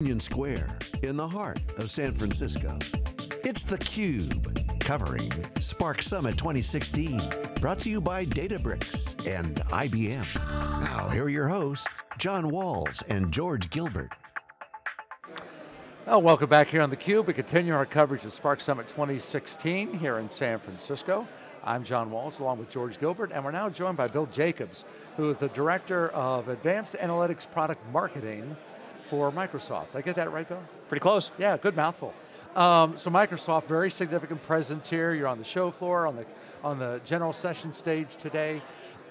Union Square, in the heart of San Francisco. It's theCUBE, covering Spark Summit 2016. Brought to you by Databricks and IBM. Now, here are your hosts, John Walls and George Gilbert. Well, welcome back here on theCUBE. We continue our coverage of Spark Summit 2016 here in San Francisco. I'm John Walls along with George Gilbert and we're now joined by Bill Jacobs, who is the Director of Advanced Analytics Product Marketing for Microsoft. Did I get that right, Bill? Pretty close. Yeah, good mouthful. Um, so Microsoft, very significant presence here. You're on the show floor, on the, on the general session stage today.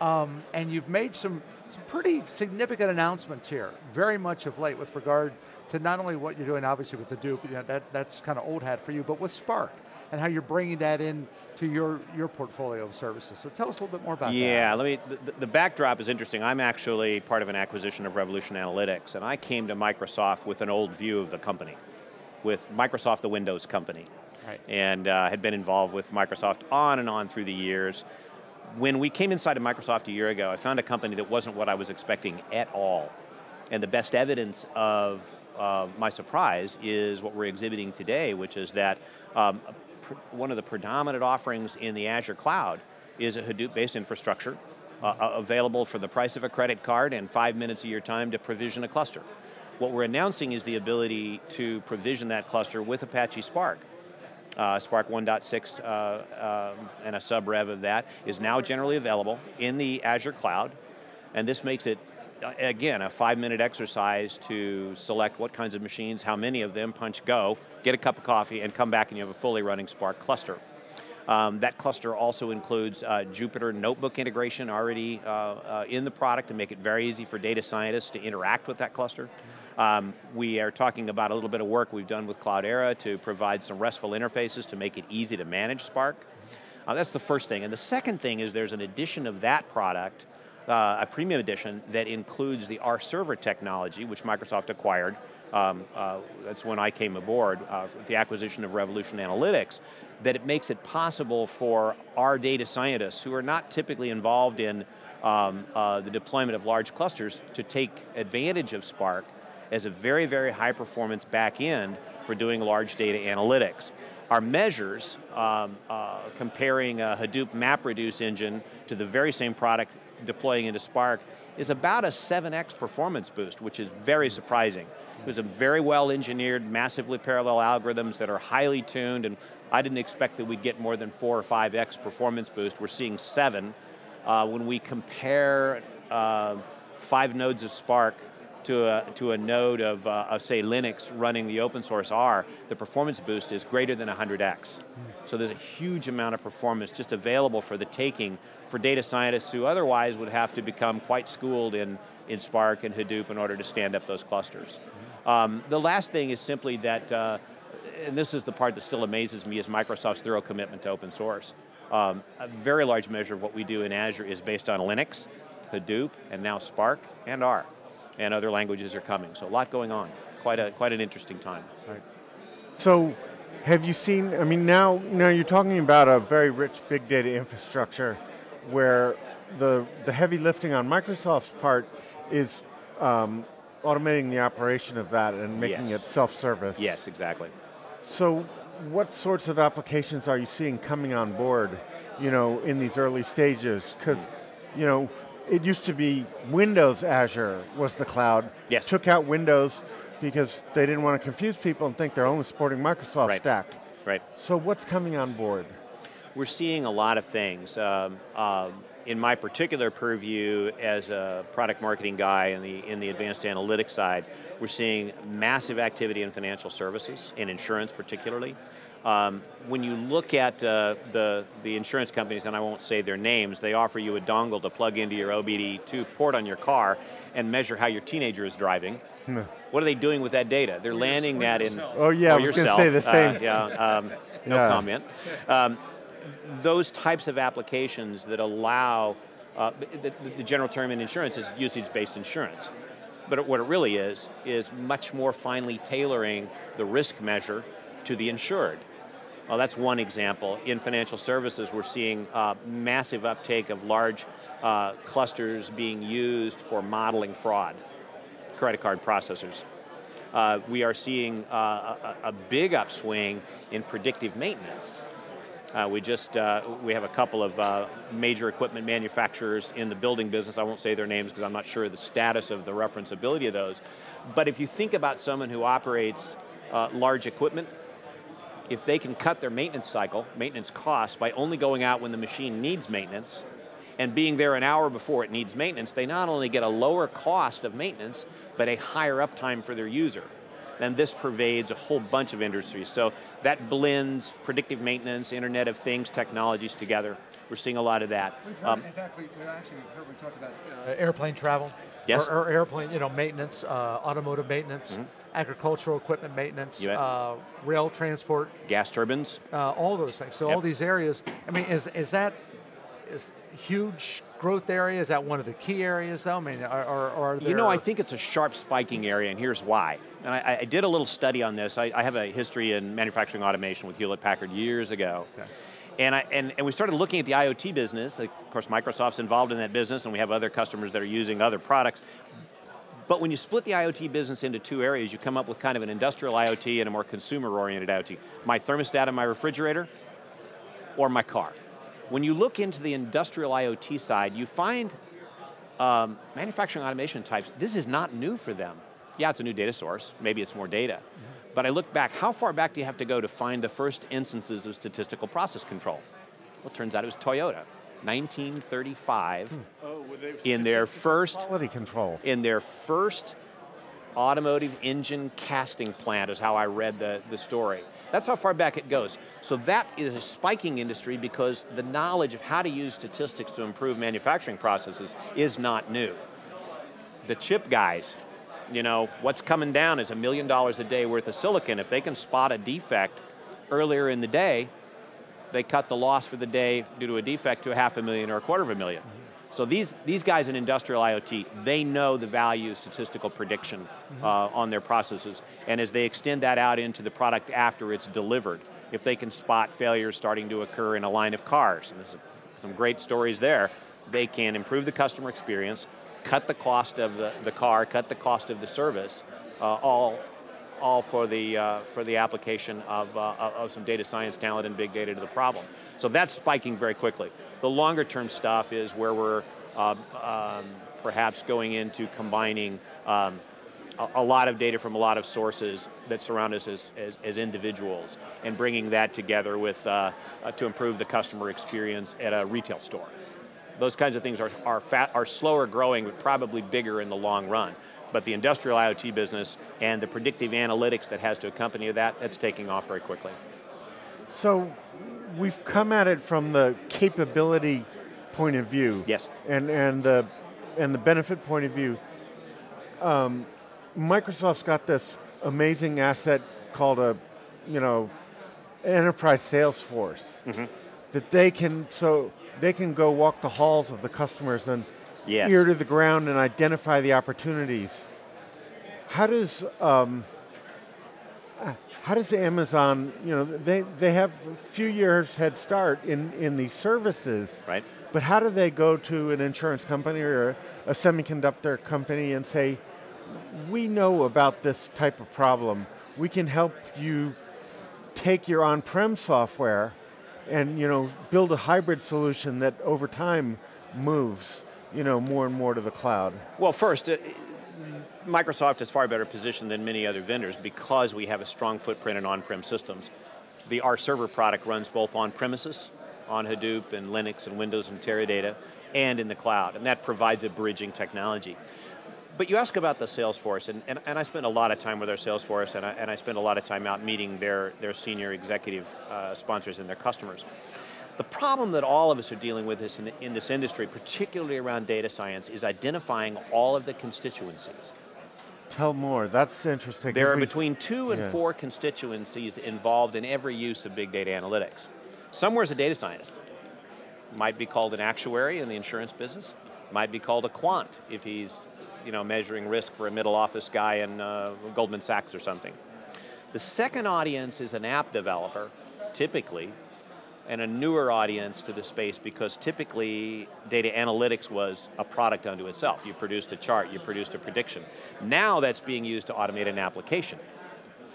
Um, and you've made some, some pretty significant announcements here, very much of late with regard to not only what you're doing obviously with Hadoop, you know, that, that's kind of old hat for you, but with Spark and how you're bringing that in to your, your portfolio of services. So tell us a little bit more about yeah, that. let me, the, the, backdrop is interesting. I'm actually part of an acquisition of Revolution Analytics, and I came to Microsoft with an old view of the company, with Microsoft the Windows company. Right. And uh, had been involved with Microsoft on and on through the years. When we came inside of Microsoft a year ago, I found a company that wasn't what I was expecting at all. And the best evidence of uh, my surprise is what we're exhibiting today, which is that um, one of the predominant offerings in the Azure cloud is a Hadoop-based infrastructure uh, available for the price of a credit card and five minutes of your time to provision a cluster. What we're announcing is the ability to provision that cluster with Apache Spark. Uh, Spark 1.6 uh, um, and a sub-rev of that is now generally available in the Azure cloud, and this makes it again, a five minute exercise to select what kinds of machines, how many of them, punch go, get a cup of coffee, and come back and you have a fully running Spark cluster. Um, that cluster also includes uh, Jupyter notebook integration already uh, uh, in the product to make it very easy for data scientists to interact with that cluster. Um, we are talking about a little bit of work we've done with Cloudera to provide some RESTful interfaces to make it easy to manage Spark. Uh, that's the first thing. And the second thing is there's an addition of that product uh, a premium edition that includes the R server technology, which Microsoft acquired. Um, uh, that's when I came aboard, uh, the acquisition of Revolution Analytics, that it makes it possible for our data scientists who are not typically involved in um, uh, the deployment of large clusters to take advantage of Spark as a very, very high performance back end for doing large data analytics. Our measures, um, uh, comparing a Hadoop MapReduce engine to the very same product deploying into Spark is about a 7x performance boost, which is very surprising. It was a very well engineered, massively parallel algorithms that are highly tuned, and I didn't expect that we'd get more than four or 5x performance boost. We're seeing seven. Uh, when we compare uh, five nodes of Spark to a, to a node of, uh, of, say, Linux running the open source R, the performance boost is greater than 100x. So there's a huge amount of performance just available for the taking for data scientists who otherwise would have to become quite schooled in, in Spark and Hadoop in order to stand up those clusters. Um, the last thing is simply that, uh, and this is the part that still amazes me, is Microsoft's thorough commitment to open source. Um, a very large measure of what we do in Azure is based on Linux, Hadoop, and now Spark and R and other languages are coming. So a lot going on. Quite a quite an interesting time. Right. So have you seen, I mean now, now you're talking about a very rich big data infrastructure where the, the heavy lifting on Microsoft's part is um, automating the operation of that and making yes. it self-service. Yes, exactly. So what sorts of applications are you seeing coming on board, you know, in these early stages? Because, you know, it used to be Windows Azure was the cloud. Yes. Took out Windows because they didn't want to confuse people and think they're only supporting Microsoft right. stack. Right. So what's coming on board? We're seeing a lot of things. Um, um, in my particular purview as a product marketing guy in the, in the advanced analytics side, we're seeing massive activity in financial services, in insurance particularly. Um, when you look at uh, the, the insurance companies, and I won't say their names, they offer you a dongle to plug into your OBD2 port on your car and measure how your teenager is driving. Hmm. What are they doing with that data? They're or landing that yourself. in. Oh yeah, I was going to say the same. Uh, yeah, um, no yeah. comment. Um, those types of applications that allow, uh, the, the general term in insurance is usage-based insurance. But what it really is, is much more finely tailoring the risk measure to the insured. Well, that's one example. In financial services, we're seeing uh, massive uptake of large uh, clusters being used for modeling fraud, credit card processors. uh, we are seeing uh, a, a, big upswing in predictive maintenance. Uh, we just, uh, we have a couple of major equipment manufacturers in the building business. I won't say their names because I'm not sure the status of the referenceability of those. But if you think about someone who operates large equipment, if they can cut their maintenance cycle, maintenance costs, by only going out when the machine needs maintenance, and being there an hour before it needs maintenance, they not only get a lower cost of maintenance, but a higher uptime for their user. And this pervades a whole bunch of industries. So that blends predictive maintenance, Internet of Things technologies together. We're seeing a lot of that. Heard, um, in fact, we, we, actually heard we talked about uh, airplane travel. Yes. Or, or, airplane, you know, maintenance, uh, automotive maintenance. Mm -hmm agricultural equipment maintenance, uh, rail transport, gas turbines, uh, all those things. So yep. all these areas. I mean, is is that is huge growth area? Is that one of the key areas though? I mean, are, are, are You know, I think it's a sharp spiking area, and here's why. And I, I did a little study on this. I, I, have a history in manufacturing automation with Hewlett Packard years ago. Okay. And, I, and, and we started looking at the IoT business. Of course, Microsoft's involved in that business, and we have other customers that are using other products. But when you split the IoT business into two areas, you come up with kind of an industrial IoT and a more consumer-oriented IoT. My thermostat in my refrigerator, or my car. When you look into the industrial IoT side, you find um, manufacturing automation types, this is not new for them. Yeah, it's a new data source, maybe it's more data. Mm -hmm. But I look back, how far back do you have to go to find the first instances of statistical process control? Well, it turns out it was Toyota. 1935 hmm. oh, in their first quality control. In their first automotive engine casting plant is how I read the, the story. That's how far back it goes. So that is a spiking industry because the knowledge of how to use statistics to improve manufacturing processes is not new. The chip guys, you know, what's coming down is a million dollars a day worth of silicon. If they can spot a defect earlier in the day, they cut the loss for the day due to a defect to a half a million or a quarter of a 1000000 mm -hmm. So these, these guys in industrial IoT, they know the value of statistical prediction mm -hmm. uh, on their processes. And as they extend that out into the product after it's delivered, if they can spot failures starting to occur in a line of cars, and there's some great stories there, they can improve the customer experience, cut the cost of the, the car, cut the cost of the service, uh, all all for the, uh, for the application of, uh, of some data science talent and big data to the problem. So that's spiking very quickly. The longer term stuff is where we're uh, um, perhaps going into combining um, a, a, lot of data from a lot of sources that surround us as, as, as individuals and bringing that together with, uh, uh, to improve the customer experience at a retail store. Those kinds of things are, are, fat, are slower growing, but probably bigger in the long run but the industrial IoT business and the predictive analytics that has to accompany that, that's taking off very quickly. So we've come at it from the capability point of view. Yes. And, and, the, and the benefit point of view. Um, Microsoft's got this amazing asset called a, you know, enterprise sales force mm -hmm. that they can, so they can go walk the halls of the customers and yes. ear to the ground and identify the opportunities. How does um, how does Amazon, you know, they, they have a few years head start in, in these services. Right. But how do they go to an insurance company or a semiconductor company and say, we know about this type of problem. We can help you take your on-prem software and you know build a hybrid solution that over time moves you know, more and more to the cloud? Well, first, Microsoft is far better positioned than many other vendors because we have a strong footprint in on-prem systems. The R server product runs both on premises, on Hadoop and Linux and Windows and Teradata, and in the cloud, and that provides a bridging technology. But you ask about the Salesforce, and, and, and I spend a lot of time with our Salesforce, and I, and I spend a lot of time out meeting their, their senior executive uh, sponsors and their customers. The problem that all of us are dealing with this in, in this industry, particularly around data science, is identifying all of the constituencies. Tell more, that's interesting. There are we, between two and yeah. four constituencies involved in every use of big data analytics. Somewhere's a data scientist. Might be called an actuary in the insurance business. Might be called a quant if he's you know, measuring risk for a middle office guy in uh, Goldman Sachs or something. The second audience is an app developer, typically, and a newer audience to the space because typically data analytics was a product unto itself. You produced a chart, you produced a prediction. Now that's being used to automate an application.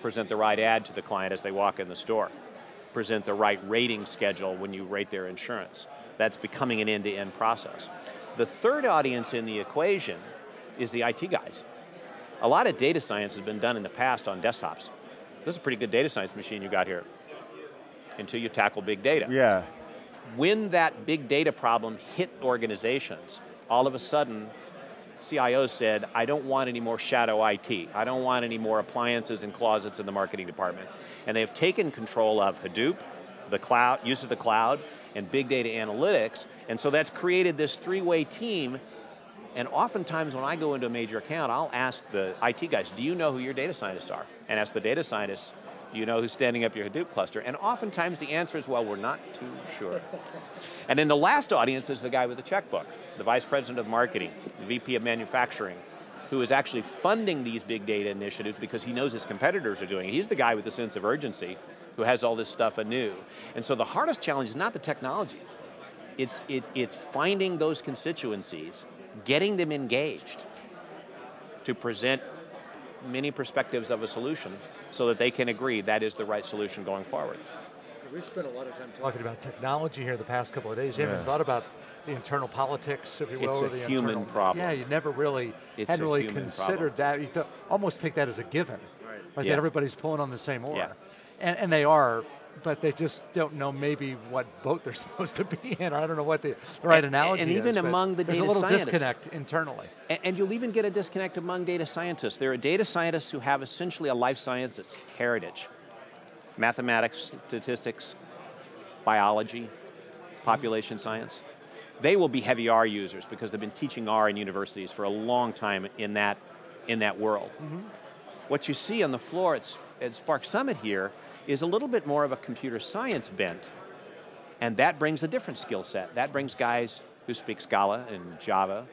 Present the right ad to the client as they walk in the store. Present the right rating schedule when you rate their insurance. That's becoming an end-to-end -end process. The third audience in the equation is the IT guys. A lot of data science has been done in the past on desktops. This is a pretty good data science machine you got here until you tackle big data. Yeah. When that big data problem hit organizations, all of a sudden, CIOs said, I don't want any more shadow IT. I don't want any more appliances and closets in the marketing department. And they've taken control of Hadoop, the cloud, use of the cloud, and big data analytics, and so that's created this three-way team and oftentimes when I go into a major account, I'll ask the IT guys, do you know who your data scientists are? And ask the data scientists, you know who's standing up your Hadoop cluster? And oftentimes the answer is, well, we're not too sure. and then the last audience is the guy with the checkbook, the vice president of marketing, the VP of manufacturing, who is actually funding these big data initiatives because he knows his competitors are doing it. He's the guy with the sense of urgency who has all this stuff anew. And so the hardest challenge is not the technology. It's, it, it's finding those constituencies, getting them engaged to present many perspectives of a solution so that they can agree that is the right solution going forward. We've spent a lot of time talking about technology here the past couple of days. You yeah. haven't thought about the internal politics, if you will, it's or the human internal, problem. Yeah, you never really it's hadn't really considered problem. that. You almost take that as a given, right? Like yeah. that everybody's pulling on the same oar, yeah. and, and they are but they just don't know maybe what boat they're supposed to be in. I don't know what the, the right and, analogy and is. And even among the data scientists. there's a little scientists. disconnect internally. And, and, you'll even get a disconnect among data scientists. There are data scientists who have essentially a life sciences heritage. Mathematics, statistics, biology, population science. They will be heavy R users because they've been teaching R in universities for a long time in that, in that world. Mm -hmm. What you see on the floor at, at Spark Summit here is a little bit more of a computer science bent. And that brings a different skill set. That brings guys who speak Scala and Java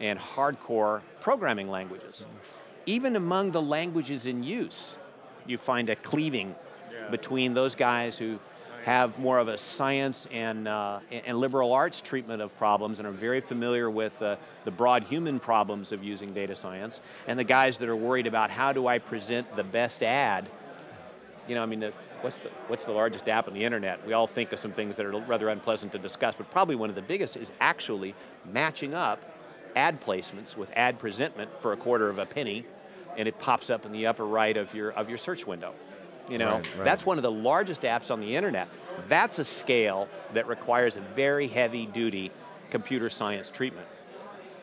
and hardcore programming languages. Even among the languages in use, you find a cleaving. Between those guys who have more of a science and, uh, and liberal arts treatment of problems and are very familiar with uh, the broad human problems of using data science, and the guys that are worried about how do I present the best ad you know, I mean, the, what's, the, what's the largest app on the internet? We all think of some things that are rather unpleasant to discuss, but probably one of the biggest is actually matching up ad placements with ad presentment for a quarter of a penny, and it pops up in the upper right of your, of your search window. You know, right, right. that's one of the largest apps on the internet. That's a scale that requires a very heavy duty computer science treatment.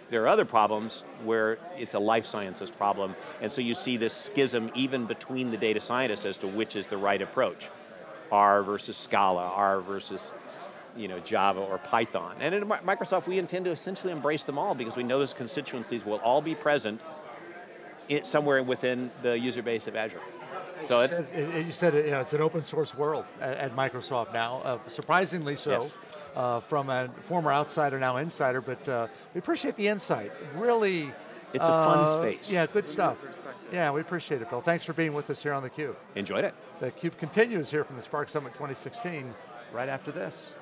There are other problems where it's a life sciences problem, and so you see this schism even between the data scientists as to which is the right approach. R versus Scala, R versus you know, Java or Python. And at Microsoft, we intend to essentially embrace them all because we know those constituencies will all be present somewhere within the user base of Azure. So you, it, said, you said it, you know, it's an open source world at, at Microsoft now, uh, surprisingly so. Yes uh, from a former outsider, now insider, but uh, we appreciate the insight. Really, it's a fun uh, space. Yeah, good stuff. Yeah, we appreciate it, Bill. Thanks for being with us here on theCUBE. Enjoyed it. The CUBE continues here from the Spark Summit 2016 right after this.